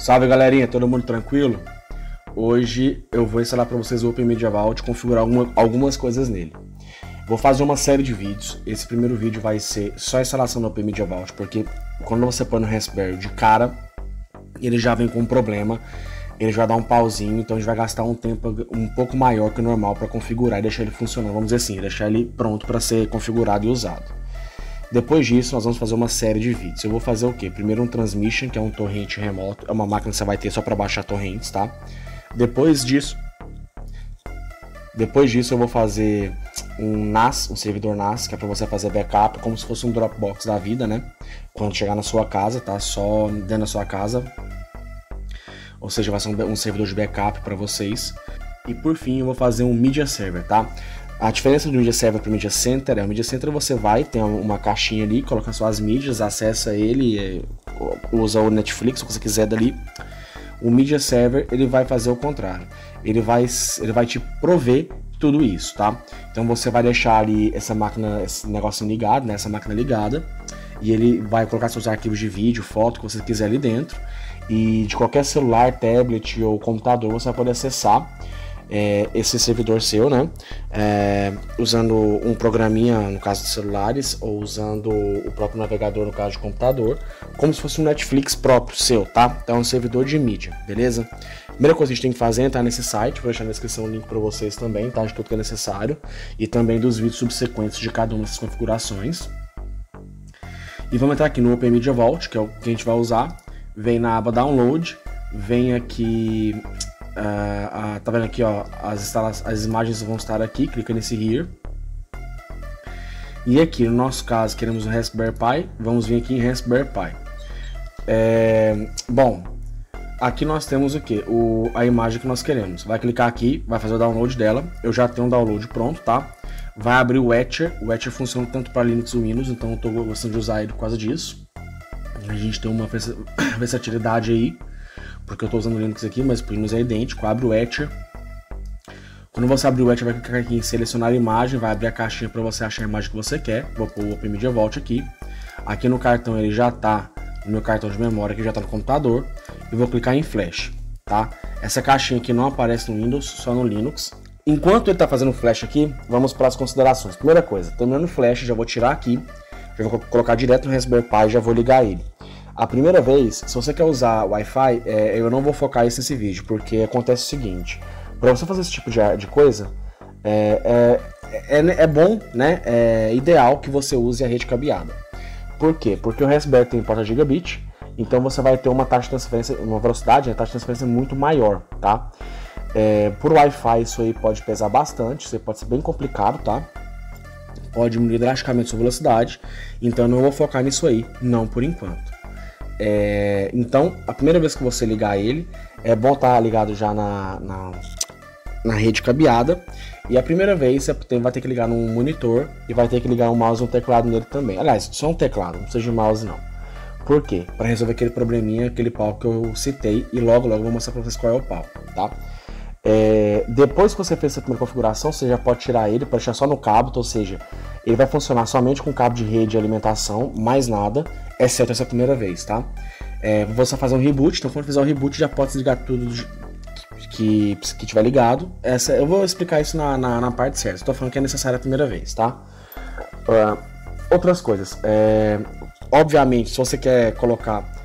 Salve galerinha, todo mundo tranquilo? Hoje eu vou instalar para vocês o Open Media Vault e configurar alguma, algumas coisas nele. Vou fazer uma série de vídeos. Esse primeiro vídeo vai ser só a instalação do Open Media Vault, porque quando você põe no Raspberry de cara, ele já vem com um problema. Ele já dá um pauzinho, então a gente vai gastar um tempo um pouco maior que o normal para configurar e deixar ele funcionando, vamos dizer assim, deixar ele pronto para ser configurado e usado. Depois disso, nós vamos fazer uma série de vídeos. Eu vou fazer o quê? Primeiro um transmission, que é um torrente remoto, é uma máquina que você vai ter só para baixar torrentes, tá? Depois disso, depois disso eu vou fazer um NAS, um servidor NAS, que é para você fazer backup, como se fosse um Dropbox da vida, né? Quando chegar na sua casa, tá? Só dentro da sua casa. Ou seja, vai ser um, servidor de backup para vocês. E por fim, eu vou fazer um media server, tá? A diferença do Media Server para o Media Center é o Media Center você vai, tem uma caixinha ali, coloca suas mídias, acessa ele, é, usa o Netflix, o que você quiser dali. O Media Server ele vai fazer o contrário. Ele vai, ele vai te prover tudo isso, tá? Então você vai deixar ali essa máquina, esse negócio ligado, né? Essa máquina ligada. E ele vai colocar seus arquivos de vídeo, foto que você quiser ali dentro. E de qualquer celular, tablet ou computador você vai poder acessar é, esse servidor seu, né? É, usando um programinha, no caso de celulares, ou usando o próprio navegador, no caso de computador, como se fosse um Netflix próprio seu, tá? Então é um servidor de mídia, beleza? Primeira coisa que a gente tem que fazer é entrar nesse site, vou deixar na descrição o link para vocês também, tá? De tudo que é necessário, e também dos vídeos subsequentes de cada uma dessas configurações. E vamos entrar aqui no Open Media Vault, que é o que a gente vai usar. Vem na aba Download, vem aqui Uh, tá vendo aqui, ó, as, as imagens vão estar aqui, clica nesse Here. E aqui, no nosso caso, queremos um Raspberry Pi, vamos vir aqui em Raspberry Pi. É, bom, aqui nós temos o que? O, a imagem que nós queremos. Vai clicar aqui, vai fazer o download dela. Eu já tenho um download pronto, tá? Vai abrir o Etcher. O Etcher funciona tanto para Linux e Windows, então eu estou gostando de usar ele por causa disso. A gente tem uma versatilidade aí porque eu estou usando o Linux aqui, mas o Linux é idêntico, abre o Etcher. Quando você abrir o Etcher, vai clicar aqui em selecionar imagem, vai abrir a caixinha para você achar a imagem que você quer. Vou pôr o Open Media Vault aqui. Aqui no cartão ele já está, no meu cartão de memória que já está no computador. E vou clicar em Flash, tá? Essa caixinha aqui não aparece no Windows, só no Linux. Enquanto ele está fazendo Flash aqui, vamos para as considerações. Primeira coisa, terminando o Flash, já vou tirar aqui, já vou colocar direto no Raspberry Pi e já vou ligar ele. A primeira vez, se você quer usar Wi-Fi, é, eu não vou focar isso nesse vídeo, porque acontece o seguinte: para você fazer esse tipo de, de coisa, é, é, é, é bom, né? É ideal que você use a rede cabeada. Por quê? Porque o Raspberry tem porta gigabit, então você vai ter uma taxa de transferência, uma velocidade, uma taxa de transferência muito maior, tá? É, por Wi-Fi isso aí pode pesar bastante, isso pode ser bem complicado, tá? Pode diminuir drasticamente sua velocidade, então não vou focar nisso aí, não por enquanto. É, então, a primeira vez que você ligar ele, é bom estar tá ligado já na, na, na, rede cabeada. E a primeira vez você tem, vai ter que ligar num monitor e vai ter que ligar um mouse e um teclado nele também. Aliás, só um teclado, não precisa de mouse não. Por quê? Para resolver aquele probleminha, aquele pau que eu citei e logo logo vou mostrar para vocês qual é o pau, tá? É, depois que você fez essa primeira configuração, você já pode tirar ele para deixar só no cabo, ou seja, ele vai funcionar somente com cabo de rede de alimentação, mais nada, exceto essa primeira vez, tá? É, você fazer um reboot, então quando fizer o reboot já pode desligar tudo que, que tiver ligado. Essa, eu vou explicar isso na, na, na parte certa, estou falando que é necessário a primeira vez, tá? Uh, outras coisas, é, obviamente, se você quer colocar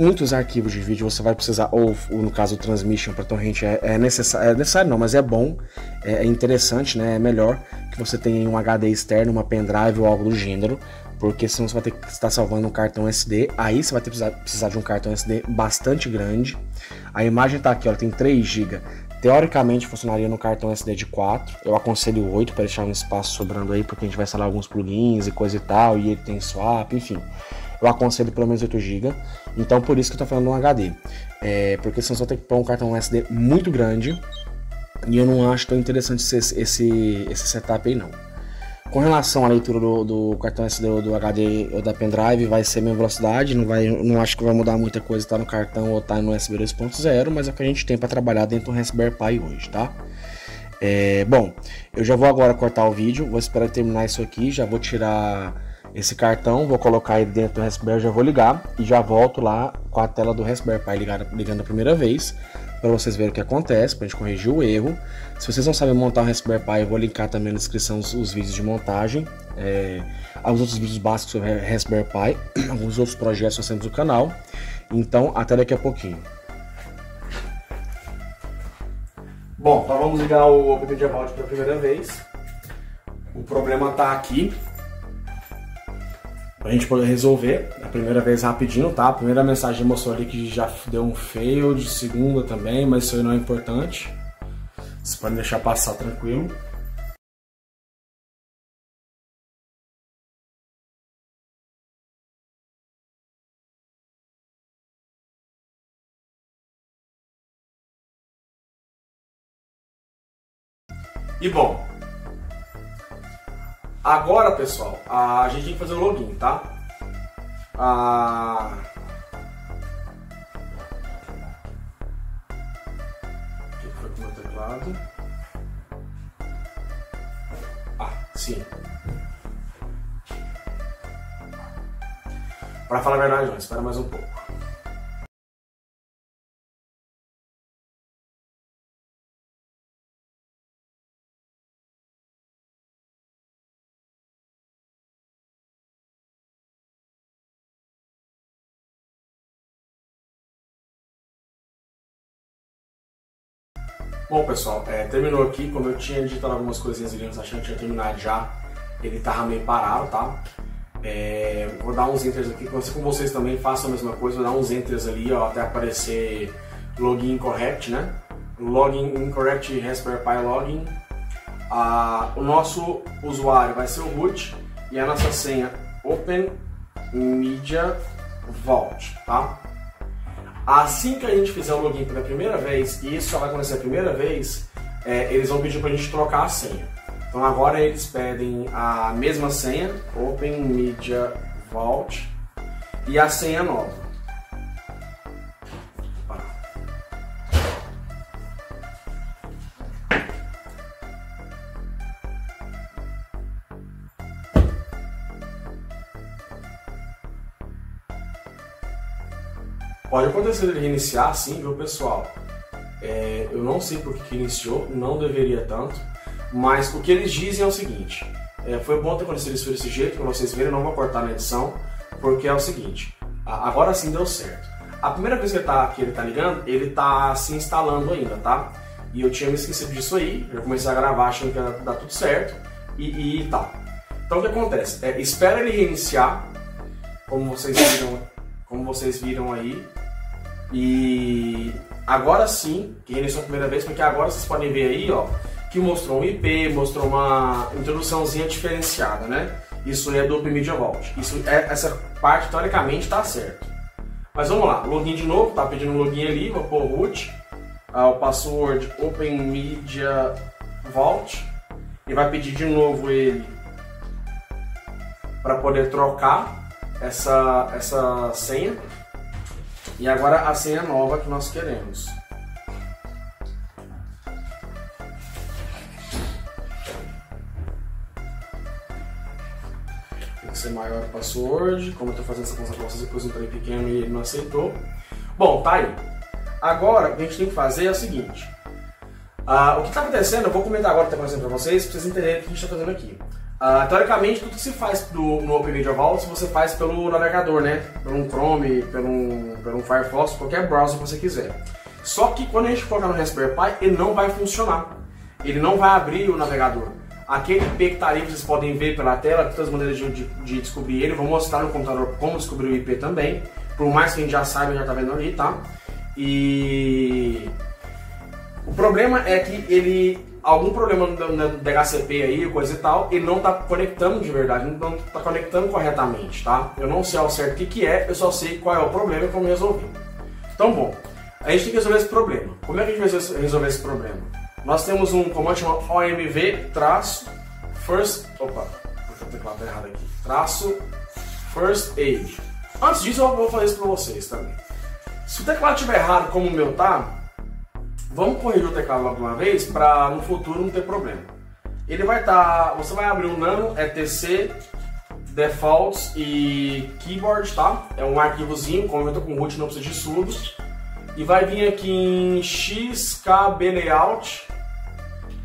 muitos arquivos de vídeo você vai precisar, ou, no caso o transmission para torrent é, é, necessário, é necessário não, mas é bom, é, é, interessante, né? É melhor que você tenha um HD externo, uma pendrive ou algo do gênero, porque senão você vai ter que estar salvando um cartão SD, aí você vai ter que precisar, precisar de um cartão SD bastante grande. A imagem está aqui, ó, tem 3 GB. Teoricamente funcionaria no cartão SD de 4. Eu aconselho 8 para deixar um espaço sobrando aí, porque a gente vai instalar alguns plugins e coisa e tal, e ele tem swap, enfim eu aconselho pelo menos 8 GB. Então por isso que eu tô falando um HD. É, porque senão você ter que pôr um cartão SD muito grande. E eu não acho tão interessante esse, esse, esse setup aí não. Com relação à leitura do, do cartão SD ou do HD ou da pendrive, vai ser a mesma velocidade, não, vai, não acho que vai mudar muita coisa estar tá no cartão ou estar tá no USB 2.0, mas é o que a gente tem para trabalhar dentro do Raspberry Pi hoje, tá? É, bom, eu já vou agora cortar o vídeo, vou esperar terminar isso aqui, já vou tirar esse cartão, vou colocar ele dentro do Raspberry, já vou ligar e já volto lá com a tela do Raspberry Pi ligando a primeira vez para vocês verem o que acontece, para a gente corrigir o erro. Se vocês não sabem montar o Raspberry Pi, eu vou linkar também na descrição os, os vídeos de montagem, é, alguns outros vídeos básicos sobre Raspberry Pi, alguns outros projetos nós temos no canal. Então, até daqui a pouquinho. Bom, então vamos ligar o OpenMedia Vault pela primeira vez. O problema está aqui. Pra gente poder resolver, a primeira vez rapidinho, tá? A primeira mensagem mostrou ali que já deu um fail, de segunda também, mas isso aí não é importante. Vocês podem deixar passar tranquilo. E bom, agora pessoal, a gente tem que fazer o login, tá? A... O que foi com o meu teclado? Ah, sim. Para falar a verdade, espera mais um pouco. Bom, pessoal, é, terminou aqui. Como eu tinha digitado algumas coisinhas ali, achando que tinha terminado já, ele tava meio parado, tá? É, vou dar uns enters aqui, assim com vocês também façam a mesma coisa, vou dar uns enters ali, ó, até aparecer login incorrect, né? Login incorrect Raspberry Pi login. Ah, o nosso usuário vai ser o root e a nossa senha Open Media Vault, tá? Assim que a gente fizer o login pela primeira vez, e isso só vai acontecer a primeira vez, é, eles vão pedir para a gente trocar a senha. Então agora eles pedem a mesma senha, Open Media Vault, e a senha nova. Pode acontecer ele reiniciar sim, viu pessoal? É, eu não sei por que iniciou, não deveria tanto, mas o que eles dizem é o seguinte: é, foi bom ter acontecido isso desse jeito, para vocês verem, não vou cortar na edição, porque é o seguinte: agora sim deu certo. A primeira vez que ele tá, que ele tá ligando, ele está se instalando ainda, tá? E eu tinha me esquecido disso aí, eu comecei a gravar achando que ia dar tudo certo e, e tal. Então o que acontece? É, espera ele reiniciar, como vocês viram, como vocês viram aí, e agora sim, que reiniciou a primeira vez, porque agora vocês podem ver aí, ó, que mostrou um IP, mostrou uma introduçãozinha diferenciada, né? Isso é do Media Vault. Isso é, essa parte teoricamente está certo. Mas vamos lá, login de novo, tá pedindo login ali, vou pôr root, ah, o password Open Media Vault e vai pedir de novo ele para poder trocar essa, essa senha. E agora a senha nova que nós queremos. Tem que ser maior o password. Como eu estou fazendo essa conversa com vocês, um trem pequeno e ele não aceitou. Bom, tá aí. Agora, o que a gente tem que fazer é o seguinte. Uh, o que está acontecendo, eu vou comentar agora o que está acontecendo para vocês, para vocês entenderem o que a gente está fazendo aqui. Uh, teoricamente, tudo que se faz no Open Media Vault, você faz pelo navegador, né? Pelo Chrome, pelo, pelo Firefox, qualquer browser que você quiser. Só que quando a gente colocar no Raspberry Pi, ele não vai funcionar. Ele não vai abrir o navegador. Aquele IP que está ali, vocês podem ver pela tela, todas as maneiras de, de, de, descobrir ele. Vou mostrar no computador como descobrir o IP também. Por mais que a gente já saiba, já está vendo ali, tá? E... O problema é que ele algum problema no DHCP aí, coisa e tal, ele não está conectando de verdade, não está conectando corretamente, tá? Eu não sei ao certo o que, que é, eu só sei qual é o problema e como resolver. Então, bom, a gente tem que resolver esse problema. Como é que a gente vai resolver esse problema? Nós temos um comando chamado OMV traço first, opa, o teclado errado aqui, traço first aid. Antes disso, eu vou fazer isso para vocês também. Se o teclado estiver errado como o meu tá, Vamos corrigir o teclado logo uma vez para no futuro não ter problema. Ele vai estar, tá, você vai abrir o Nano ETC defaults e keyboard, tá? É um arquivozinho, converta com root, não precisa de sudo. E vai vir aqui em XKB Layout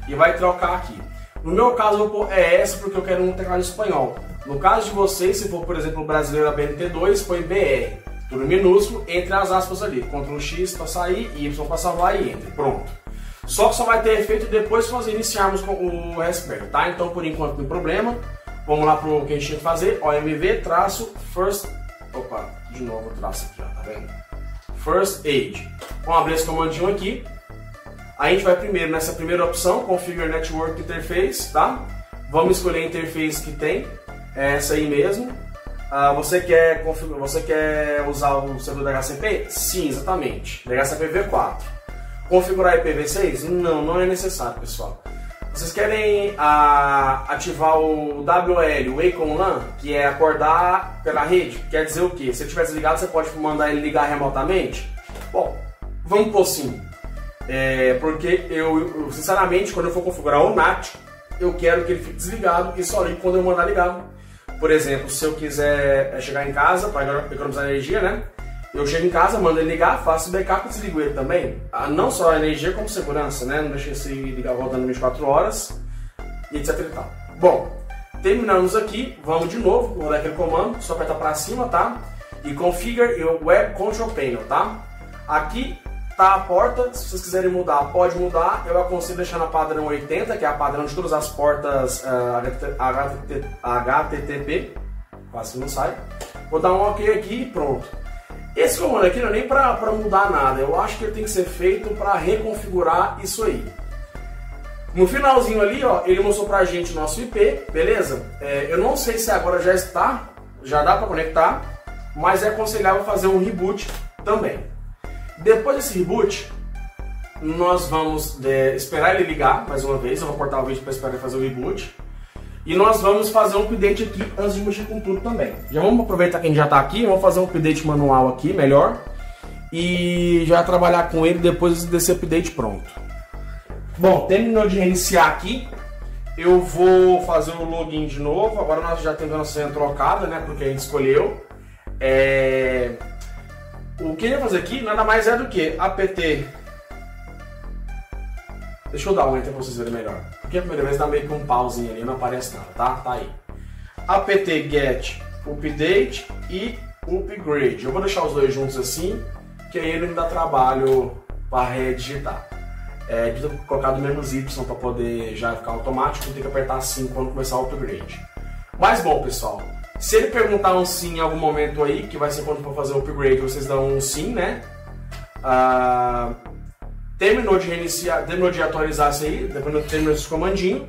e vai trocar aqui. No meu caso, eu vou pôr ES porque eu quero um teclado espanhol. No caso de vocês, se for, por exemplo, brasileiro BNT2, põe BR. Tudo minúsculo, entre as aspas ali. Ctrl X para sair, Y para salvar e Enter. Pronto. Só que só vai ter efeito depois que nós iniciarmos com o Raspberry, tá? Então, por enquanto, não tem problema. Vamos lá pro que a gente tinha que fazer. OMV traço first... Opa, de novo o traço aqui, ó, tá vendo? First Aid. Vamos abrir esse comandinho aqui. A gente vai primeiro nessa primeira opção, Configure Network Interface, tá? Vamos escolher a interface que tem, é essa aí mesmo. Ah, você, quer você quer usar o servidor da HCP? Sim, exatamente. DHCP V4. Configurar IPv6? Não, não é necessário, pessoal. Vocês querem ah, ativar o WL, o Wacom LAN, que é acordar pela rede? Quer dizer o quê? Se ele estiver desligado, você pode mandar ele ligar remotamente? Bom, vamos por sim. É, porque eu, sinceramente, quando eu for configurar o NAT, eu quero que ele fique desligado e só ligue quando eu mandar ligado. Por exemplo, se eu quiser é, chegar em casa para economizar energia, né? Eu chego em casa, mando ele ligar, faço backup e desligo ele também. Ah, não só a energia, como segurança, né? Não deixe esse ligar rodando 24 horas e etc e tal. Bom, terminamos aqui, vamos de novo, vou dar aquele comando, só apertar para cima, tá? E configure o Web Control Panel, tá? Aqui tá a porta, se vocês quiserem mudar, pode mudar. Eu aconselho deixar na padrão 80, que é a padrão de todas as portas uh, HTTP, quase não sai. Vou dar um OK aqui e pronto. Esse comando aqui não é nem para mudar nada, eu acho que ele tem que ser feito para reconfigurar isso aí. No finalzinho ali, ó, ele mostrou pra gente o nosso IP, beleza? É, eu não sei se agora já está, já dá para conectar, mas é aconselhável fazer um reboot também. Depois desse reboot, nós vamos é, esperar ele ligar mais uma vez, eu vou cortar o vídeo para esperar ele fazer o reboot. E nós vamos fazer um update aqui antes de mexer com tudo também. Já vamos aproveitar que a gente já está aqui, vamos fazer um update manual aqui, melhor. E já trabalhar com ele depois desse update pronto. Bom, terminou de reiniciar aqui. Eu vou fazer o login de novo. Agora nós já temos a nossa senha trocada, né? Porque a gente escolheu. É... O que eu ia fazer aqui nada mais é do que apt Deixa eu dar um enter pra vocês verem melhor. Porque a primeira vez dá meio que um pauzinho ali, não aparece nada, tá? Tá aí. apt get update e upgrade. Eu vou deixar os dois juntos assim, que aí ele me dá trabalho para redigitar. É, devia colocar do menos Y para poder já ficar automático, tem que apertar sim quando começar o upgrade. Mas bom, pessoal, se ele perguntar um sim em algum momento aí, que vai ser quando for fazer o upgrade, vocês dão um sim, né? Ah, Terminou de reiniciar, terminou de atualizar isso aí, depois terminou esse comandinho,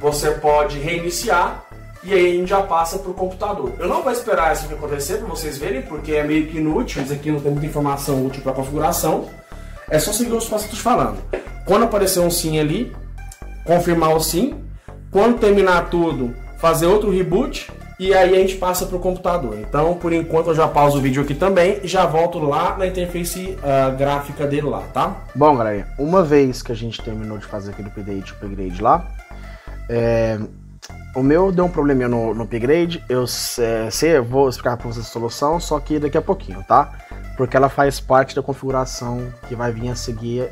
você pode reiniciar e aí a gente já passa para o computador. Eu não vou esperar isso acontecer para vocês verem, porque é meio que inútil, isso aqui não tem muita informação útil para configuração. É só seguir os passos que eu estou falando. Quando aparecer um sim ali, confirmar o sim. Quando terminar tudo, fazer outro reboot e aí a gente passa para o computador. Então, por enquanto, eu já pauso o vídeo aqui também e já volto lá na interface uh, gráfica dele lá, tá? Bom, galera, uma vez que a gente terminou de fazer aquele update, upgrade lá, é, o meu deu um probleminha no, no upgrade, eu é, sei, eu vou explicar para vocês a solução, só que daqui a pouquinho, tá? Porque ela faz parte da configuração que vai vir a seguir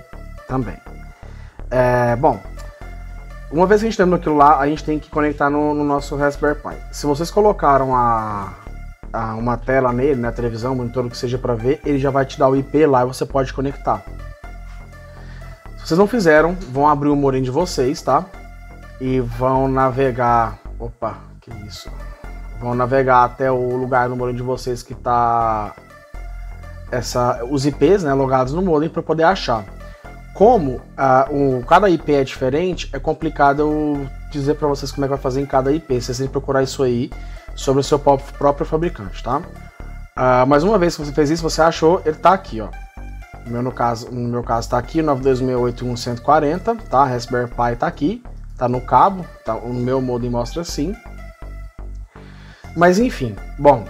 também. É, bom, uma vez que a gente terminou aquilo lá, a gente tem que conectar no, no nosso Raspberry Pi. Se vocês colocaram a, a uma tela nele, na né, televisão, monitor, que seja para ver, ele já vai te dar o IP lá e você pode conectar. Se vocês não fizeram, vão abrir o Morim de vocês, tá? E vão navegar. Opa, que isso? Vão navegar até o lugar no Morim de vocês que tá essa, os IPs, né, logados no modem para poder achar. Como uh, cada IP é diferente, é complicado eu dizer para vocês como é que vai fazer em cada IP. Vocês têm que procurar isso aí sobre o seu próprio fabricante, tá? Uh, mas uma vez que você fez isso, você achou, ele tá aqui, ó. No meu, no caso, no meu caso tá aqui, 9268140, tá? Raspberry Pi tá aqui, tá no cabo, tá? O meu modem mostra assim. Mas enfim, bom.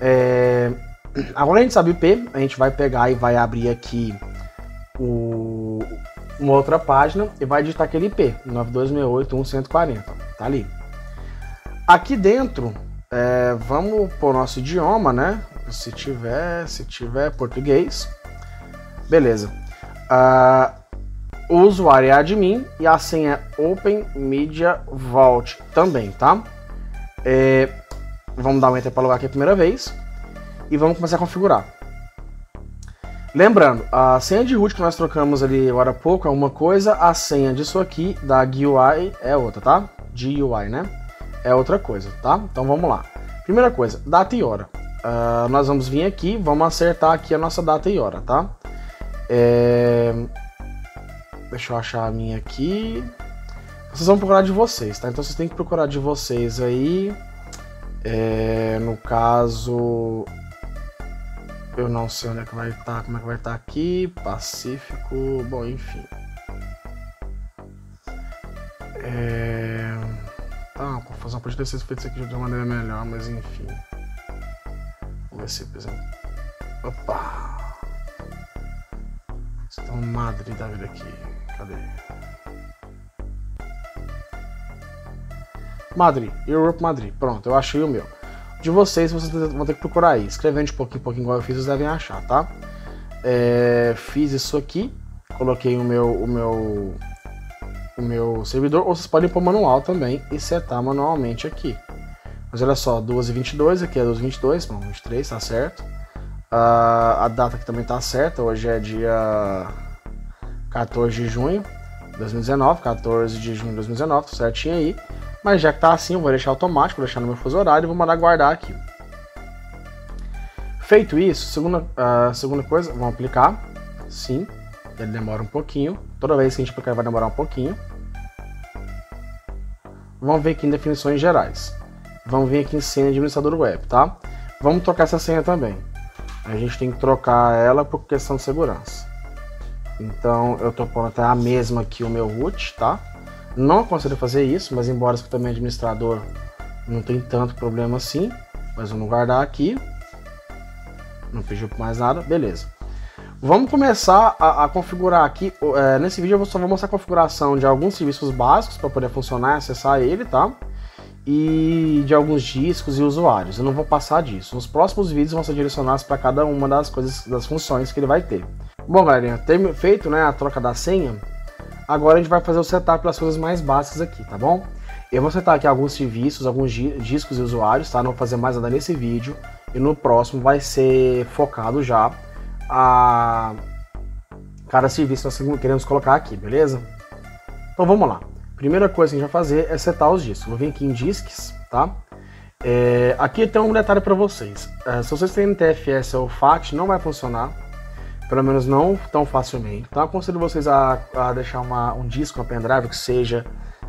É... Agora a gente sabe IP, a gente vai pegar e vai abrir aqui o, uma outra página e vai digitar aquele IP, 9268.140, tá ali. Aqui dentro, é, vamos o nosso idioma, né? Se tiver, se tiver português. Beleza. Uh, o usuário é admin e a senha é Open Media Vault também, tá? É, vamos dar um enter para logar aqui a primeira vez e vamos começar a configurar. Lembrando, a senha de root que nós trocamos ali agora há pouco é uma coisa, a senha disso aqui da GUI é outra, tá? GUI, né? É outra coisa, tá? Então vamos lá. Primeira coisa, data e hora. Uh, nós vamos vir aqui, vamos acertar aqui a nossa data e hora, tá? É... Deixa eu achar a minha aqui. Vocês vão procurar de vocês, tá? Então vocês têm que procurar de vocês aí. É... No caso, eu não sei onde é que vai estar, tá, como é que vai estar tá aqui. Pacífico, bom, enfim. É... Tá, a confusão pode ter sido feita isso aqui de uma maneira melhor, mas enfim. Vamos ver se, por exemplo. Opa! Estão Madrid da vida aqui. Cadê? Madrid, Europe Madrid. Pronto, eu achei o meu de vocês, vocês vão ter que procurar aí. Escrevendo de pouquinho em pouquinho igual eu fiz, vocês devem achar, tá? É, fiz isso aqui, coloquei o meu, o meu o meu servidor, ou vocês podem pôr manual também e setar manualmente aqui. Mas olha só, 2h22, aqui é 2h22, bom, 23, tá certo. Uh, a data aqui também tá certa, hoje é dia 14 de junho de 2019, 14 de junho de 2019, tá certinho aí. Mas já que tá assim, eu vou deixar automático, vou deixar no meu fuso horário e vou mandar guardar aqui. Feito isso, segunda, uh, segunda coisa, vamos aplicar. Sim, ele demora um pouquinho. Toda vez que a gente aplicar vai demorar um pouquinho. Vamos ver aqui em definições gerais. Vamos vir aqui em senha administrador web, tá? Vamos trocar essa senha também. A gente tem que trocar ela por questão de segurança. Então eu tô pondo até a mesma aqui o meu root, tá? Não aconselho fazer isso, mas embora eu também administrador não tem tanto problema assim. Mas vamos guardar aqui. Não pediu mais nada, beleza. Vamos começar a, a configurar aqui. É, nesse vídeo eu só vou mostrar a configuração de alguns serviços básicos para poder funcionar e acessar ele, tá? E de alguns discos e usuários. Eu não vou passar disso. Nos próximos vídeos vão ser direcionados para cada uma das coisas, das funções que ele vai ter. Bom, galerinha, feito né, a troca da senha, Agora a gente vai fazer o setup das coisas mais básicas aqui, tá bom? Eu vou setar aqui alguns serviços, alguns discos e usuários, tá? Não vou fazer mais nada nesse vídeo. E no próximo vai ser focado já a cada serviço que nós queremos colocar aqui, beleza? Então vamos lá. Primeira coisa que a gente vai fazer é setar os discos. Vou vir aqui em disks, tá? É, aqui tem um detalhe para vocês. É, se vocês têm NTFS ou FAT, não vai funcionar pelo menos não tão facilmente. Então aconselho vocês a, a deixar uma, um disco, uma pendrive que seja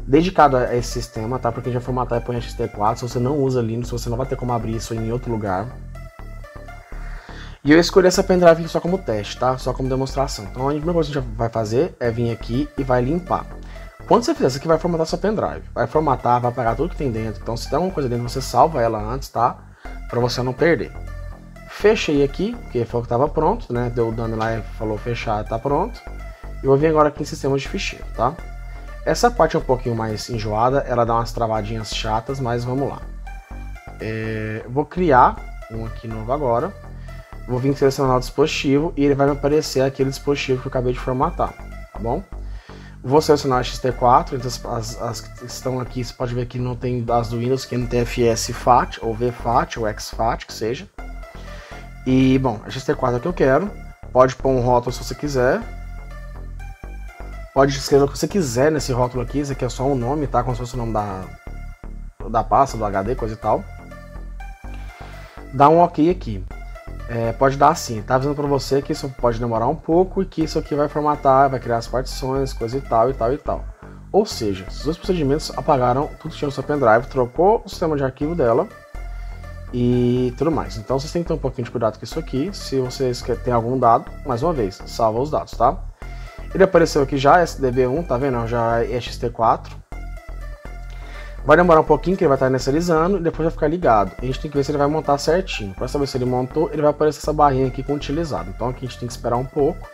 dedicado a esse sistema, tá? Porque já formatar e põe XT4, se você não usa Linux, você não vai ter como abrir isso em outro lugar. E eu escolhi essa pendrive só como teste, tá? Só como demonstração. Então a primeira coisa que a gente vai fazer é vir aqui e vai limpar. Quando você fizer isso aqui, vai formatar sua pendrive. Vai formatar, vai apagar tudo que tem dentro. Então se tem alguma coisa dentro, você salva ela antes, tá? Pra você não perder. Fechei aqui, porque foi o que estava pronto, né? Deu o dano lá e falou fechar, tá pronto. E vou vir agora aqui em sistemas de ficheiro, tá? Essa parte é um pouquinho mais enjoada, ela dá umas travadinhas chatas, mas vamos lá. É, vou criar um aqui novo agora. Vou vir selecionar o dispositivo e ele vai me aparecer aquele dispositivo que eu acabei de formatar, tá bom? Vou selecionar a XT4, então as, as, que estão aqui, você pode ver que não tem as do Windows, que é NTFS FAT, ou VFAT, ou XFAT, que seja. E, bom, a XT4 é o que eu quero. Pode pôr um rótulo se você quiser. Pode escrever o que você quiser nesse rótulo aqui. Esse aqui é só um nome, tá? Como se fosse o nome da, da pasta, do HD, coisa e tal. Dá um OK aqui. É, pode dar assim, tá avisando para você que isso pode demorar um pouco e que isso aqui vai formatar, vai criar as partições, coisa e tal e tal e tal. Ou seja, os dois procedimentos apagaram tudo que tinha no seu pendrive, trocou o sistema de arquivo dela e tudo mais. Então vocês têm que ter um pouquinho de cuidado com isso aqui. Se vocês têm algum dado, mais uma vez, salva os dados, tá? Ele apareceu aqui já, SDB1, tá vendo? Já é XT4. Vai demorar um pouquinho que ele vai estar inicializando e depois vai ficar ligado. A gente tem que ver se ele vai montar certinho. Para saber se ele montou, ele vai aparecer essa barrinha aqui com utilizado. Então aqui a gente tem que esperar um pouco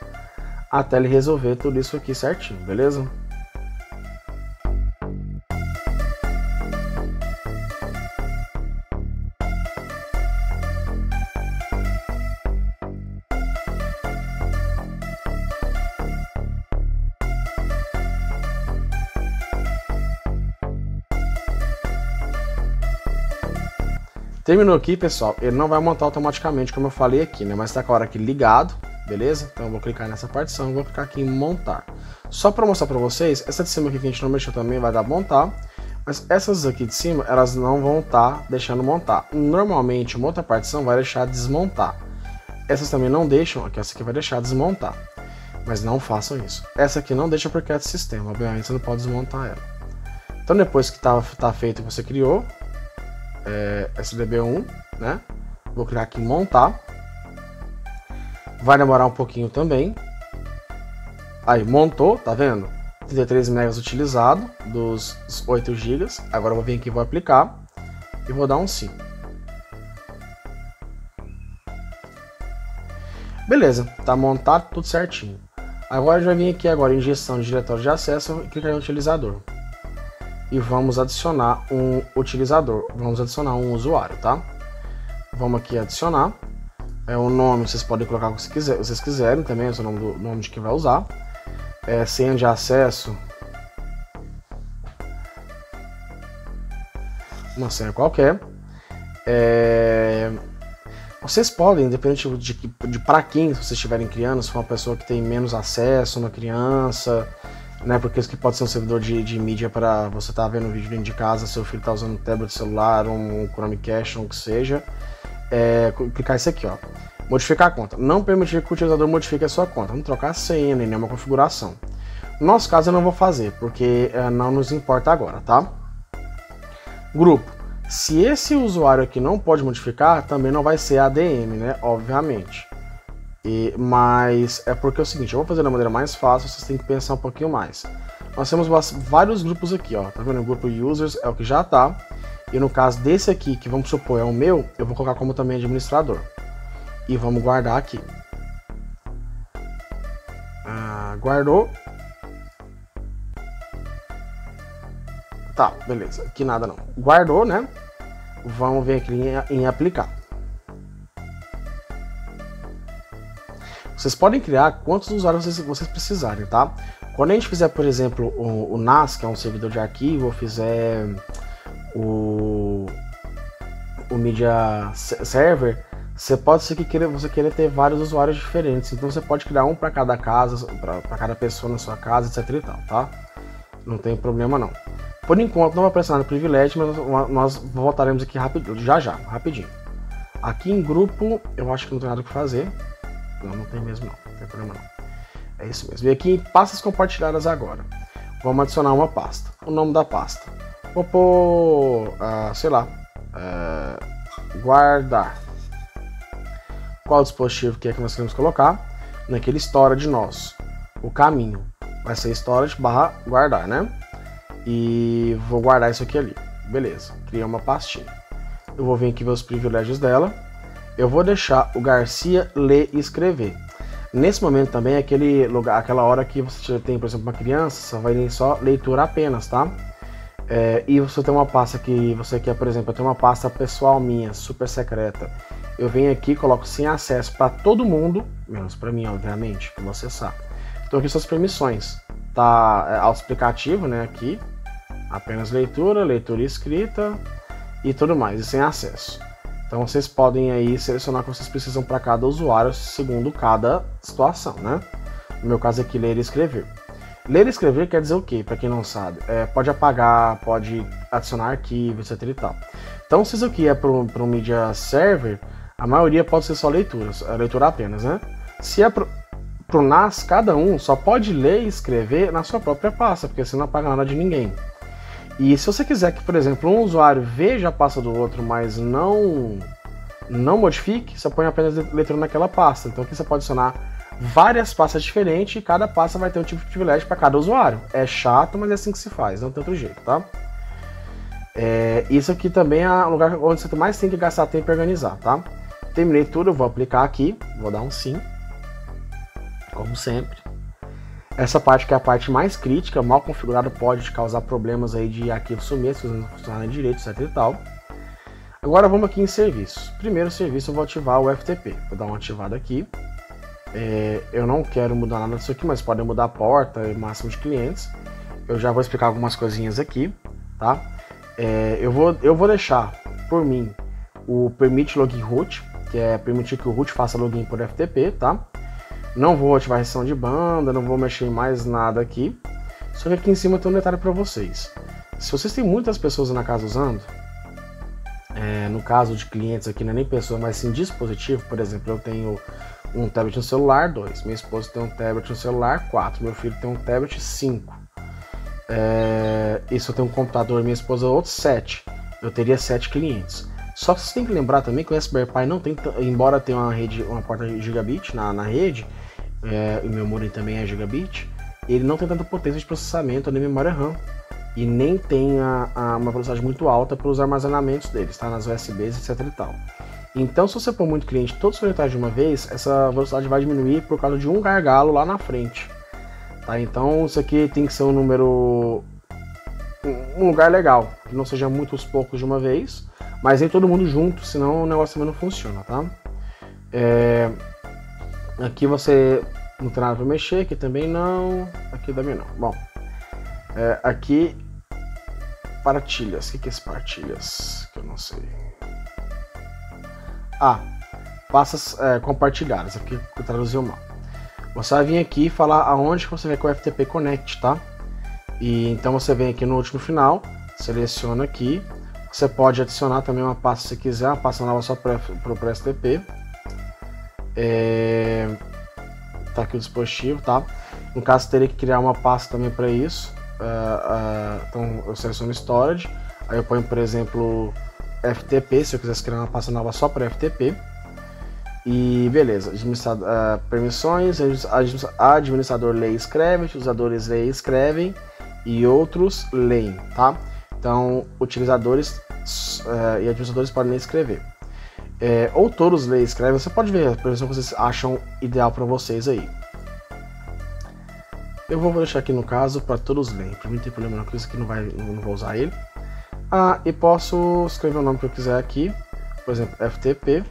até ele resolver tudo isso aqui certinho, beleza? Terminou aqui, pessoal, ele não vai montar automaticamente, como eu falei aqui, né? Mas está com a hora aqui ligado, beleza? Então eu vou clicar nessa partição, vou clicar aqui em montar. Só para mostrar para vocês, essa de cima aqui que a gente não mexeu também vai dar montar, mas essas aqui de cima, elas não vão estar tá deixando montar. Normalmente, uma outra partição vai deixar desmontar. Essas também não deixam, aqui essa aqui vai deixar desmontar. Mas não façam isso. Essa aqui não deixa porque é de sistema, obviamente você não pode desmontar ela. Então depois que tá, tá feito você criou, é, SDB1, né? Vou clicar aqui em montar. Vai demorar um pouquinho também. Aí, montou, tá vendo? 33 megas utilizado dos 8 GB. Agora vou vir aqui, vou aplicar e vou dar um sim. Beleza, tá montado tudo certinho. Agora já vim aqui agora em gestão de diretório de acesso e clicar em utilizador. E vamos adicionar um utilizador, vamos adicionar um usuário, tá? Vamos aqui adicionar. É o nome, vocês podem colocar o que vocês quiserem também, é o nome do nome de quem vai usar é, senha de acesso, uma senha qualquer. É, vocês podem, independente de, de, de para quem vocês estiverem criando, se for uma pessoa que tem menos acesso, uma criança, né? Porque isso que pode ser um servidor de, de mídia para você estar tá vendo um vídeo dentro de casa, seu filho está usando um tablet celular, um Chromecast, o que seja. É, clicar isso aqui, ó. Modificar a conta. Não permitir que o utilizador modifique a sua conta. Não trocar a senha, nem nenhuma configuração. No nosso caso eu não vou fazer, porque é, não nos importa agora, tá? Grupo. Se esse usuário aqui não pode modificar, também não vai ser ADM, né? Obviamente. E, mas é porque é o seguinte, eu vou fazer da maneira mais fácil, vocês têm que pensar um pouquinho mais. Nós temos vários grupos aqui, ó. Tá vendo? O grupo users é o que já tá. E no caso desse aqui, que vamos supor é o meu, eu vou colocar como também administrador e vamos guardar aqui. Ah, guardou. Tá, beleza. Aqui nada não. Guardou, né? Vamos ver aqui em, em aplicar. Vocês podem criar quantos usuários vocês, vocês precisarem, tá? Quando a gente fizer, por exemplo, o, o, NAS, que é um servidor de arquivo, ou fizer o, o Media Server, você pode ser que queira, você queira ter vários usuários diferentes. Então você pode criar um para cada casa, para cada pessoa na sua casa, etc e tal, tá? Não tem problema não. Por enquanto não vai aparecer nada privilégio, mas nós voltaremos aqui rapidinho, já já, rapidinho. Aqui em grupo, eu acho que não tem nada o que fazer. Não, não tem mesmo não, não tem problema não. É isso mesmo. E aqui em pastas compartilhadas agora. Vamos adicionar uma pasta. O nome da pasta. Vou pôr, uh, sei lá, uh, guardar qual dispositivo que é que nós queremos colocar naquele storage nosso. O caminho vai ser storage barra guardar, né? E vou guardar isso aqui ali. Beleza, criei uma pastinha. Eu vou vir aqui ver os privilégios dela. Eu vou deixar o Garcia ler e escrever. Nesse momento também aquele lugar, aquela hora que você tem, por exemplo, uma criança, vai só leitura apenas, tá? É, e você tem uma pasta que você quer, por exemplo, eu tenho uma pasta pessoal minha, super secreta eu venho aqui coloco sem acesso para todo mundo, menos para mim, obviamente, que você sabe. Então aqui são as permissões. Tá é, auto-explicativo, né, aqui. Apenas leitura, leitura escrita e tudo mais, e sem acesso. Então vocês podem aí selecionar o que vocês precisam para cada usuário, segundo cada situação, né? No meu caso aqui, ler e escrever. Ler e escrever quer dizer o quê? Para quem não sabe, é, pode apagar, pode adicionar arquivos, etc e tal. Então se isso aqui é para um media server, a maioria pode ser só leituras, é leitura apenas, né? Se é pro, pro NAS, cada um só pode ler e escrever na sua própria pasta, porque você não apaga nada de ninguém. E se você quiser que, por exemplo, um usuário veja a pasta do outro, mas não não modifique, você põe apenas leitura naquela pasta. Então aqui você pode adicionar várias pastas diferentes e cada pasta vai ter um tipo de privilégio para cada usuário. É chato, mas é assim que se faz, não tem outro jeito, tá? É, isso aqui também é um lugar onde você mais tem que gastar tempo e organizar, tá? Terminei tudo, vou aplicar aqui, vou dar um sim, como sempre. Essa parte que é a parte mais crítica, mal configurado pode causar problemas aí de arquivo sumir, se não funcionar direito, etc e tal. Agora vamos aqui em serviços. Primeiro serviço eu vou ativar o FTP. Vou dar uma ativada aqui. É, eu não quero mudar nada disso aqui, mas podem mudar a porta e máximo de clientes. Eu já vou explicar algumas coisinhas aqui, tá? É, eu, vou, eu vou deixar, por mim, o permite login root, que é permitir que o root faça login por FTP, tá? Não vou ativar restrição de banda, não vou mexer em mais nada aqui. Só que aqui em cima tem um detalhe para vocês. Se vocês têm muitas pessoas na casa usando, é, no caso de clientes aqui não é nem pessoa, mas sim dispositivo, por exemplo, eu tenho um tablet no celular, dois. Minha esposa tem um tablet no celular, quatro. Meu filho tem um tablet, cinco. É, e se eu tenho um computador, minha esposa outro, sete. Eu teria sete clientes. Só que você tem que lembrar também que o Raspberry Pi não tem, embora tenha uma rede, uma porta gigabit na, na rede, é, o meu modem também é gigabit, ele não tem tanta potência de processamento nem memória RAM e nem tem a, a, uma velocidade muito alta para os armazenamentos deles, tá? Nas USBs, etc e tal. Então, se você pôr muito cliente todos conectados de uma vez, essa velocidade vai diminuir por causa de um gargalo lá na frente. Tá? Então, isso aqui tem que ser um número. um lugar legal, que não seja muitos poucos de uma vez, mas nem todo mundo junto, senão o negócio também não funciona, tá? É... Aqui você não tem nada para mexer, aqui também não, aqui também não. Bom, é, aqui partilhas, o que, é esse partilhas? Que eu não sei. Ah, passas é, compartilhadas, aqui traduziu mal. Você vai vir aqui e falar aonde você quer que o FTP conecte, tá? E então você vem aqui no último final, seleciona aqui. Você pode adicionar também uma pasta se quiser, uma pasta nova só para o FTP. É... Tá aqui o dispositivo, tá? No caso, teria que criar uma pasta também para isso. Uh, uh, então eu seleciono Storage, aí eu ponho, por exemplo, FTP, se eu quisesse criar uma pasta nova só para FTP. E beleza, administrador, uh, permissões, administrador lê e escreve, utilizadores lê e escrevem e outros leem, tá? Então, utilizadores uh, e administradores podem escrever. É, ou todos lê e escrevem, você pode ver a previsão que vocês acham ideal para vocês aí. Eu vou deixar aqui no caso para todos lerem, para mim não tem problema não, que isso aqui não, vai, não vou usar ele. Ah, e posso escrever o nome que eu quiser aqui, por exemplo, FTP,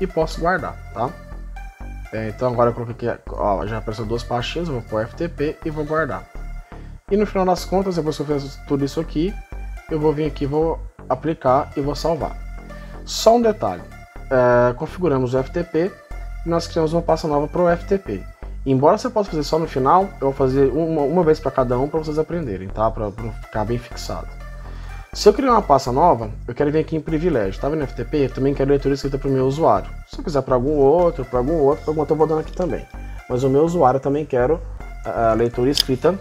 e posso guardar, tá? É, então agora eu coloquei aqui, ó, já apareceu duas pastinhas, vou pôr FTP e vou guardar. E no final das contas, depois que eu fiz tudo isso aqui, eu vou vir aqui, vou aplicar e vou salvar. Só um detalhe, é, configuramos o FTP e nós criamos uma pasta nova para o FTP. Embora você possa fazer só no final, eu vou fazer uma, uma vez para cada um para vocês aprenderem, tá? Para ficar bem fixado. Se eu criar uma pasta nova, eu quero vir aqui em privilégio. Tá vendo FTP? Eu também quero leitura escrita para o meu usuário. Se eu quiser para algum outro, para algum outro, algum outro eu vou dando aqui também. Mas o meu usuário também quero a leitura escrita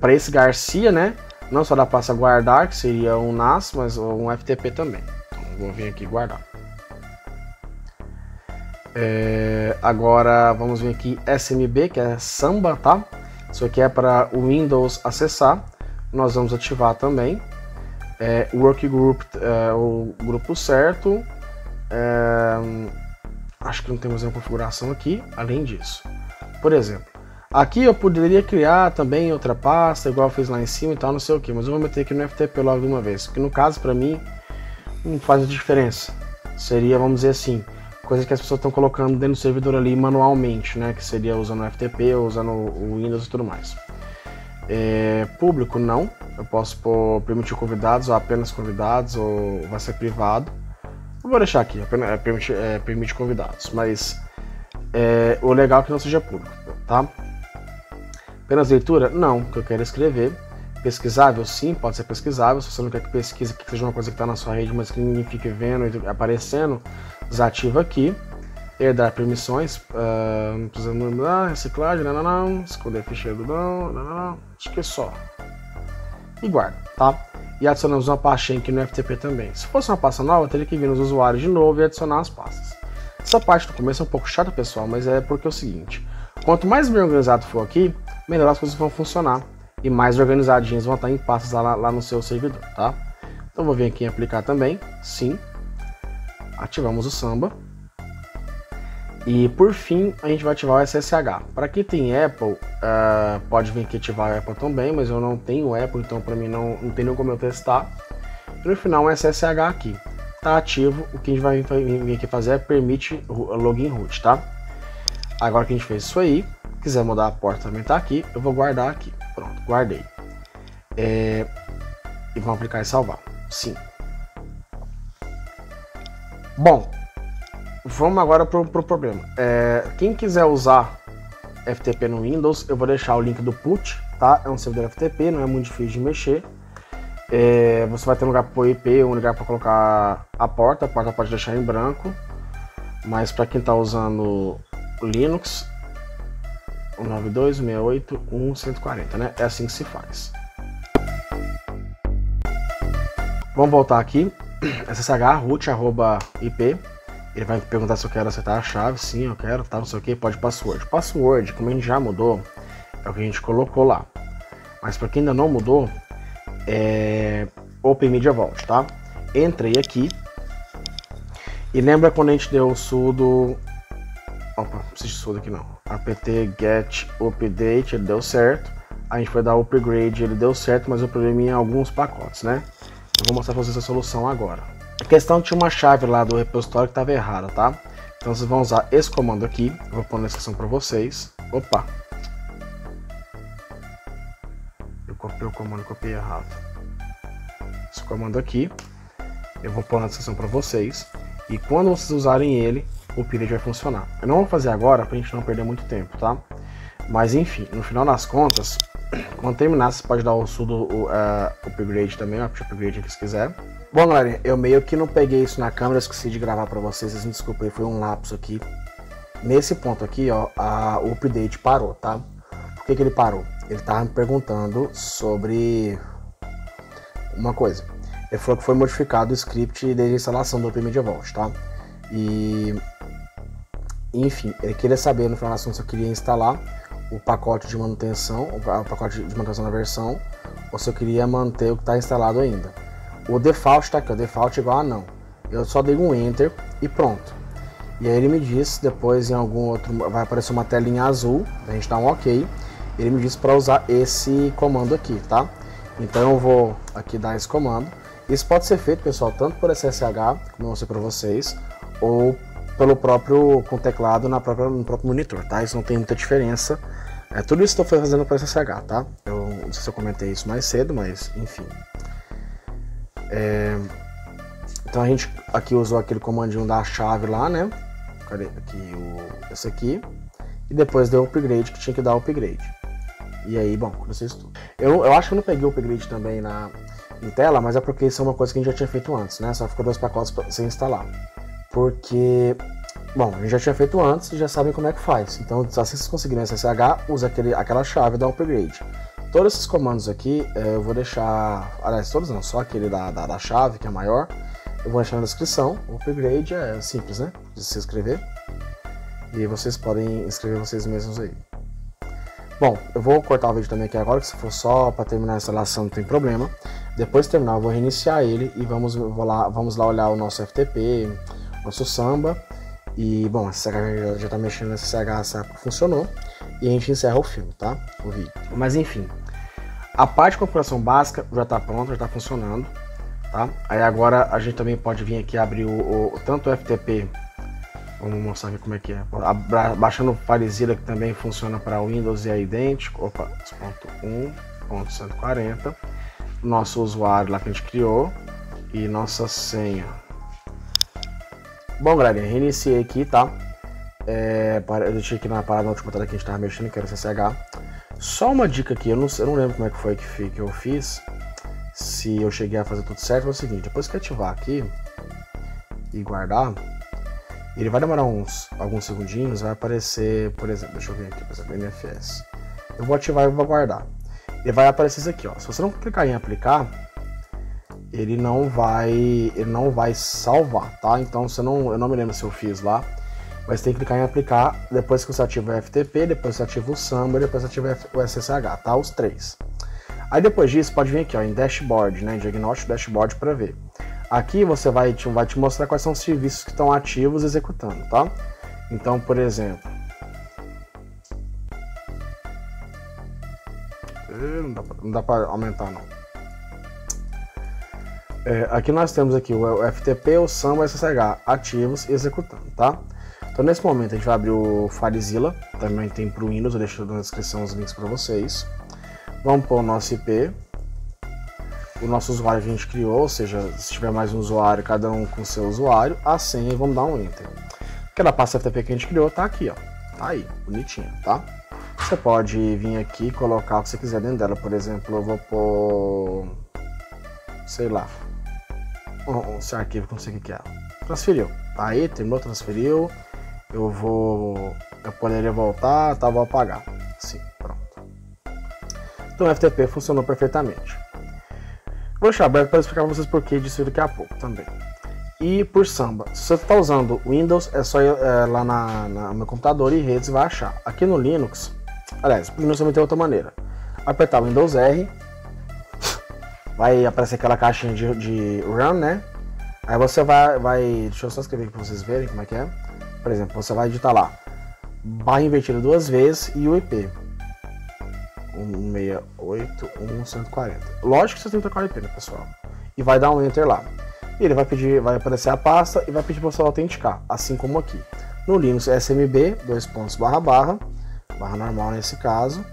para esse Garcia, né? Não só da pasta guardar, que seria um NAS, mas um FTP também. Então vou vir aqui guardar. É, agora vamos vir aqui SMB, que é Samba, tá? Isso aqui é para o Windows acessar nós vamos ativar também é, Workgroup, é, o grupo certo. É, acho que não temos nenhuma configuração aqui, além disso. Por exemplo, aqui eu poderia criar também outra pasta, igual eu fiz lá em cima e tal, não sei o que, mas eu vou meter aqui no FTP logo de uma vez, que no caso para mim não faz diferença. Seria, vamos dizer assim, coisa que as pessoas estão colocando dentro do servidor ali manualmente, né? Que seria usando o FTP, usando o Windows e tudo mais. É, público não, eu posso pôr, permitir convidados ou apenas convidados ou vai ser privado. Eu vou deixar aqui, apenas, é, permite, é, permite convidados, mas é, o legal é que não seja público, tá? Apenas leitura? Não, que eu quero escrever. Pesquisável? Sim, pode ser pesquisável. Se você não quer que pesquise, que seja uma coisa que está na sua rede, mas que ninguém fique vendo e aparecendo, desativa aqui herdar permissões, uh, não precisa mudar, reciclagem, não, não, não, esconder ficheiro, não, não, não, acho que é só. E guarda, tá? E adicionamos uma pastinha aqui no FTP também. Se fosse uma pasta nova, teria que vir nos usuários de novo e adicionar as pastas. Essa parte do começo é um pouco chata, pessoal, mas é porque é o seguinte: quanto mais bem organizado for aqui, melhor as coisas vão funcionar e mais organizadinhas vão estar em pastas lá, lá no seu servidor, tá? Então vou vir aqui em aplicar também, sim. Ativamos o samba e por fim, a gente vai ativar o SSH. Para quem tem Apple, uh, pode vir aqui ativar o Apple também, mas eu não tenho Apple, então para mim não, não tem nem como eu testar. E no final, o SSH aqui está ativo. O que a gente vai vir aqui fazer é permite login root, tá? Agora que a gente fez isso aí, quiser mudar a porta também tá aqui, eu vou guardar aqui. Pronto, guardei. É... E vamos aplicar e salvar. Sim. Bom, vamos agora pro, pro problema. É, quem quiser usar FTP no Windows, eu vou deixar o link do put, tá? É um servidor FTP, não é muito difícil de mexer. É, você vai ter um lugar para pôr IP, um lugar para colocar a porta, a porta pode deixar em branco. Mas para quem está usando Linux, 192.68.1.140, né? É assim que se faz. Vamos voltar aqui. SSH root arroba IP. Ele vai perguntar se eu quero acertar a chave. Sim, eu quero, tá? Não sei o que. Pode password. Password, como a gente já mudou, é o que a gente colocou lá. Mas para quem ainda não mudou, é Open Media Vault, tá? Entrei aqui. E lembra quando a gente deu o sudo. Opa, não precisa de sudo aqui não. apt get update, ele deu certo. A gente foi dar upgrade, ele deu certo, mas o problema é em alguns pacotes, né? Eu vou mostrar pra vocês a solução agora. A questão tinha uma chave lá do repositório que estava errada, tá? Então vocês vão usar esse comando aqui. Eu vou pôr na descrição para vocês. Opa, copiei o comando copiei errado. Esse comando aqui, eu vou pôr na descrição para vocês. E quando vocês usarem ele, o upgrade vai funcionar. Eu não vou fazer agora para a gente não perder muito tempo, tá? Mas enfim, no final das contas, quando terminar, você pode dar o sudo o, uh, upgrade também, o upgrade aqui se quiser. Bom, galera, eu meio que não peguei isso na câmera, esqueci de gravar para vocês, vocês me desculpem, foi um lapso aqui. Nesse ponto aqui, ó, a, o update parou, tá? Por que, que ele parou? ele estava me perguntando sobre uma coisa. Ele falou que foi modificado o script de instalação do Media Vault, tá? E enfim, ele queria saber no final da se eu queria instalar o pacote de manutenção, o pacote de manutenção da versão, ou se eu queria manter o que está instalado ainda. O default está aqui, o default é igual a não. Eu só dei um enter e pronto. E aí ele me disse, depois em algum outro, vai aparecer uma telinha azul, a gente dá um ok ele me disse para usar esse comando aqui, tá? Então eu vou aqui dar esse comando. Isso pode ser feito, pessoal, tanto por SSH, como eu mostrei para vocês, ou pelo próprio com teclado na própria, no próprio monitor, tá? Isso não tem muita diferença. É, tudo isso estou fazendo para SSH, tá? Eu não sei se eu comentei isso mais cedo, mas enfim. É, então a gente aqui usou aquele comandinho da chave lá, né? Aqui o, esse aqui. E depois deu o upgrade que tinha que dar o upgrade. E aí, bom, aconteceu isso tudo. Eu, eu acho que eu não peguei o upgrade também na, em tela, mas é porque isso é uma coisa que a gente já tinha feito antes, né? Só ficou dois pacotes sem instalar. Porque, bom, a gente já tinha feito antes e já sabem como é que faz. Então, se vocês conseguirem SSH, usa aquele, aquela chave da upgrade. Todos esses comandos aqui é, eu vou deixar, aliás, todos não, só aquele da, da, da chave, que é maior, eu vou deixar na descrição. O upgrade é simples, né? De se inscrever. E vocês podem inscrever vocês mesmos aí. Bom, eu vou cortar o vídeo também aqui agora, que se for só para terminar a instalação não tem problema. Depois de terminar, eu vou reiniciar ele e vamos, lá, vamos lá olhar o nosso FTP, nosso samba. E, bom, esse CH já está mexendo nesse CH, que funcionou. E a gente encerra o filme, tá? O vídeo. Mas enfim, a parte de configuração básica já está pronta, já está funcionando, tá? Aí agora a gente também pode vir aqui abrir o, o tanto o FTP Vamos mostrar aqui como é que é. Baixando o FileZilla que também funciona para Windows e é idêntico. Opa, 1.1.140. Nosso usuário lá que a gente criou. E nossa senha. Bom, galera, reiniciei aqui, tá? É, eu deixei aqui na parada na última tela que a gente estava mexendo, que era CCH. Só uma dica aqui, eu não, eu não lembro como é que foi que, que eu fiz. Se eu cheguei a fazer tudo certo, é o seguinte, depois que ativar aqui e guardar, ele vai demorar uns alguns segundinhos, vai aparecer, por exemplo, deixa eu ver aqui, por exemplo, NFS. Eu vou ativar e vou guardar. Ele vai aparecer isso aqui, ó. Se você não clicar em aplicar, ele não vai, ele não vai salvar, tá? Então você não, eu não me lembro se eu fiz lá, mas tem que clicar em aplicar depois que você ativa o FTP, depois você ativa o Samba, depois você ativa o SSH, tá? Os três. Aí depois disso pode vir aqui, ó, em dashboard, né? Em diagnóstico dashboard para ver. Aqui você vai te, vai te mostrar quais são os serviços que estão ativos executando, tá? Então, por exemplo, não dá para aumentar não. É, aqui nós temos aqui o FTP, o SAM, o SSH ativos e executando, tá? Então nesse momento a gente vai abrir o FileZilla, também tem para o Windows, eu deixo na descrição os links para vocês. Vamos pôr o nosso IP, o nosso usuário que a gente criou, ou seja, se tiver mais um usuário, cada um com seu usuário, a senha e vamos dar um enter. Aquela pasta FTP que a gente criou tá aqui, ó. Tá aí, bonitinho, tá? Você pode vir aqui e colocar o que você quiser dentro dela. Por exemplo, eu vou pôr. Sei lá. Esse arquivo não sei o que é. Transferiu. Aí, terminou, transferiu. Eu vou. Eu poderia voltar, tá? Vou apagar. Sim, pronto. Então o FTP funcionou perfeitamente. Vou deixar aberto para explicar para vocês por que disso daqui a pouco também. E por samba, se você está usando Windows, é só ir é, lá na, na, meu computador e redes vai achar. Aqui no Linux, aliás, no Linux também tem outra maneira. Apertar Windows R, vai aparecer aquela caixinha de, de Run, né? Aí você vai, vai, deixa eu só escrever aqui para vocês verem como é que é. Por exemplo, você vai digitar lá, barra invertida duas vezes e o IP. 168.140. Lógico que você tem que trocar o IP, né, pessoal? E vai dar um Enter lá. E ele vai pedir, vai aparecer a pasta e vai pedir para você autenticar, assim como aqui. No Linux SMB, dois pontos barra barra, barra normal nesse caso,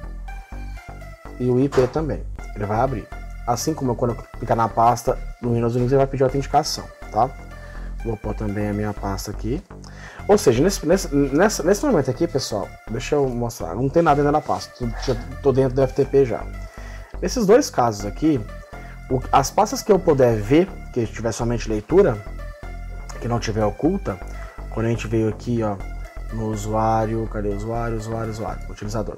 e o IP também. Ele vai abrir. Assim como quando clicar na pasta no Windows Linux, ele vai pedir autenticação, tá? Vou pôr também a minha pasta aqui. Ou seja, nesse, nesse, nesse, momento aqui, pessoal, deixa eu mostrar. Não tem nada ainda na pasta, tô dentro do FTP já. Nesses dois casos aqui, o, as pastas que eu puder ver, que tiver somente leitura, que não tiver oculta, quando a gente veio aqui, ó, no usuário, cadê o usuário, usuário, usuário, utilizador.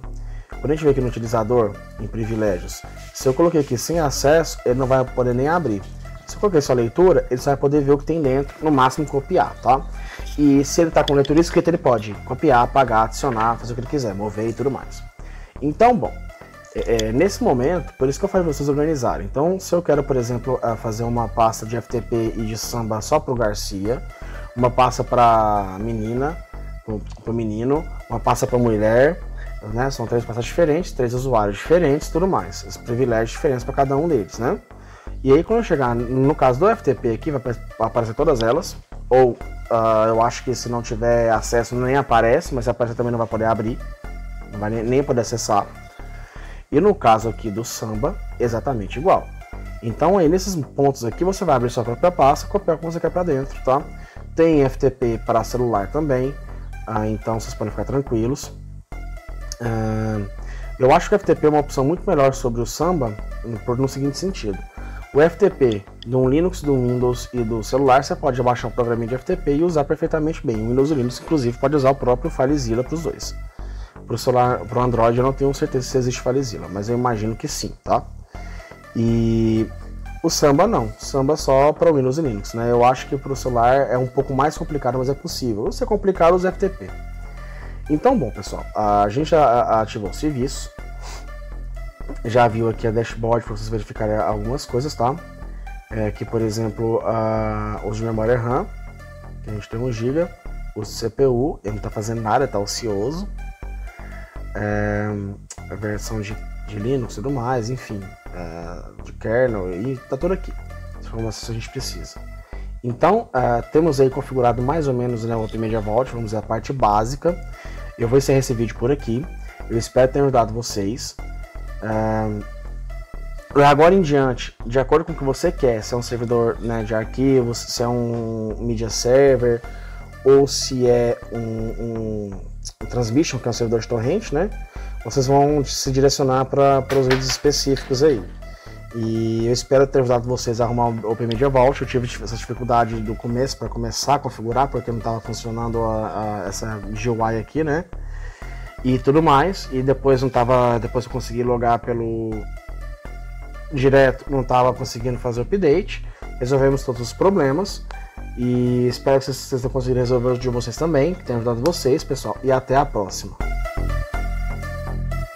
Quando a gente veio aqui no utilizador, em privilégios, se eu coloquei aqui sem acesso, ele não vai poder nem abrir. Se eu coloquei só leitura, ele só vai poder ver o que tem dentro, no máximo copiar, tá? E se ele está com leitura escrita, ele pode copiar, apagar, adicionar, fazer o que ele quiser, mover e tudo mais. Então, bom, é, é, nesse momento, por isso que eu falei para vocês organizarem. Então, se eu quero, por exemplo, é, fazer uma pasta de FTP e de samba só para o Garcia, uma pasta para menina, para o menino, uma pasta para mulher, né? São três pastas diferentes, três usuários diferentes, tudo mais. Os privilégios diferentes para cada um deles, né? E aí, quando chegar no caso do FTP aqui, vai aparecer todas elas, ou uh, eu acho que se não tiver acesso nem aparece, mas se aparecer também não vai poder abrir, não vai nem poder acessar. E no caso aqui do samba, exatamente igual. Então aí nesses pontos aqui você vai abrir sua própria pasta, copiar o que você quer para dentro, tá? Tem FTP para celular também, ah, então vocês podem ficar tranquilos. Eu acho que o FTP é uma opção muito melhor sobre o Samba por no seguinte sentido. O FTP do Linux, do Windows e do celular, você pode baixar um programinha de FTP e usar perfeitamente bem. O Windows e o Linux, inclusive, pode usar o próprio FileZilla para os dois. Pro celular, pro Android eu não tenho certeza se existe FileZilla, mas eu imagino que sim, tá? E o Samba não, Samba só para Windows e Linux, né? Eu acho que para o celular é um pouco mais complicado, mas é possível. Se é complicado, use FTP. Então, bom, pessoal, a gente já ativou o serviço. Já viu aqui a dashboard para vocês verificarem algumas coisas, tá? É, aqui, por exemplo, a, os de memória RAM, que a gente tem 1 GB, o CPU, ele não está fazendo nada, está ocioso é, a versão de, de, Linux e tudo mais, enfim, é, de kernel, e tá tudo aqui. As informações que a gente precisa. Então, é, temos aí configurado mais ou menos né, o Multimedia Vault, vamos dizer, a parte básica. Eu vou encerrar esse vídeo por aqui. Eu espero ter ajudado vocês. É, agora em diante, de acordo com o que você quer, se é um servidor né, de arquivos, se é um media server, ou se é um, um o Transmission, que é um servidor de torrent, né? Vocês vão se direcionar para os vídeos específicos aí. E eu espero ter ajudado vocês a arrumar o Open Media Vault. Eu tive essa dificuldade do começo para começar a configurar, porque não estava funcionando a, a, essa GUI aqui, né? E tudo mais. E depois não tava. Depois eu consegui logar pelo direto, não estava conseguindo fazer o update. Resolvemos todos os problemas. E espero que vocês tenham conseguido resolver os de vocês também, que tenha ajudado vocês, pessoal. E até a próxima.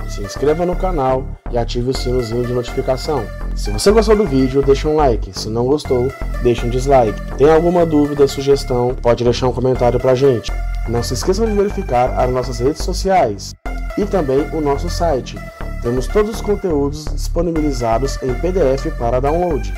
Se inscreva no canal e ative o sininho de notificação. Se você gostou do vídeo, deixe um like. Se não gostou, deixe um dislike. Tem alguma dúvida, sugestão, pode deixar um comentário pra gente. Não se esqueçam de verificar as nossas redes sociais e também o nosso site. Temos todos os conteúdos disponibilizados em PDF para download.